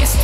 Jest